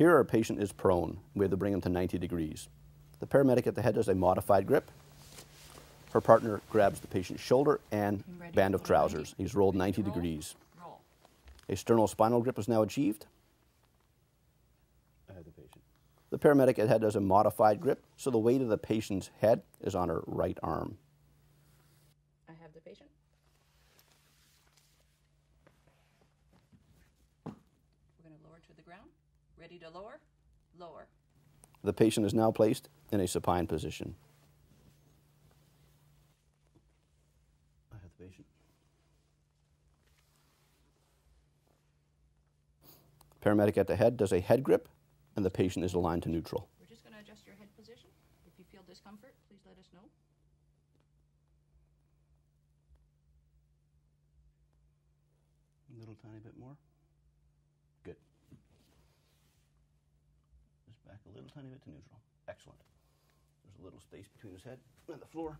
Here our patient is prone. We have to bring him to 90 degrees. The paramedic at the head does a modified grip. Her partner grabs the patient's shoulder and Ready. band of trousers. He's rolled 90 Roll. degrees. Roll. A sternal-spinal grip is now achieved. I have the patient. The paramedic at head does a modified grip, so the weight of the patient's head is on her right arm. I have the patient. We're going to lower to the ground. Ready to lower? Lower. The patient is now placed in a supine position. I have the patient. Paramedic at the head does a head grip, and the patient is aligned to neutral. We're just going to adjust your head position. If you feel discomfort, please let us know. A little tiny bit more. Good. Just back a little tiny bit to neutral. Excellent. There's a little space between his head and the floor.